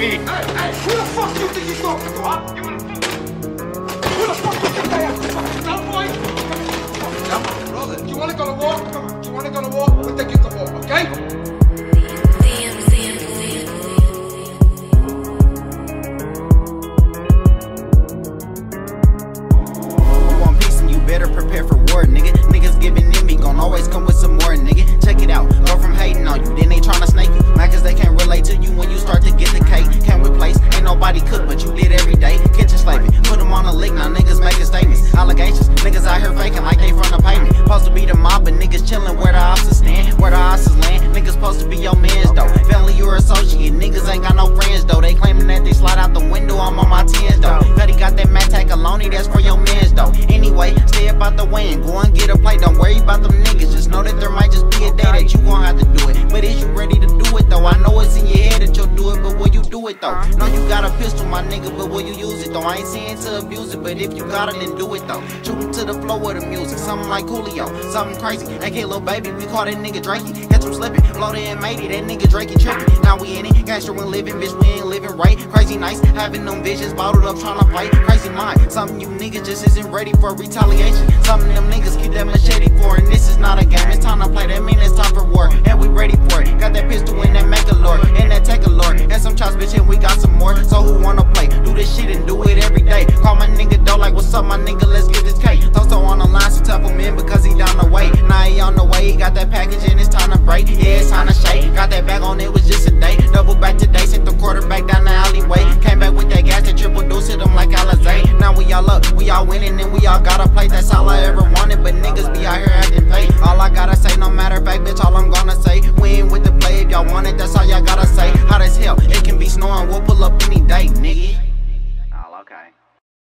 me. Hey, hey, who the fuck do you think you talking to, huh? You wanna Who the fuck do you think I am? Cowboy? Come on, brother. You wanna go to war? Come on. You wanna go to war? We'll take you to war, okay? Better prepare for war, nigga. Niggas giving Allegations, niggas out here faking like they from the pavement. Supposed to be the mob, but niggas chillin' where the officers stand, where the officers land. Niggas supposed to be your mans though. Family or associate, niggas ain't got no friends though. They claiming that they slide out the window, I'm on my tens though. Cuddy got that Matt Tacoloni, that's for your mans though. Anyway, stay about the way and go and get a plate. Don't worry about them niggas, just know that there might just be a day that you gon' have to do it. But is you ready do it though? Know you got a pistol, my nigga, but will you use it though? I ain't saying to abuse it, but if you got it, then do it though. Shoot to the flow of the music, something like Julio, something crazy. AK little baby, we call that nigga Drakey. Catch him slipping, blow the M80, that nigga Drakey tripping. Now we in it, gangster when living, bitch, we ain't living right. Crazy nights, having them visions, bottled up, tryna fight. Crazy mind, something you niggas just isn't ready for retaliation. Something them niggas keep that machete for, and this is not a game. It's time to play, that mean it's What's up, my nigga? Let's get this cake. Thoughts on the line, so tough for in because he down the way. Now he on the way, he got that package and it's time to break. Yeah, it's time to shake. Got that bag on, it was just a day. Double back today, sent the quarterback down the alleyway. Came back with that gas that triple deuce hit him like Alizé. Now we all up, we all winning, and we all got a plate. That's all I ever wanted, but nigga.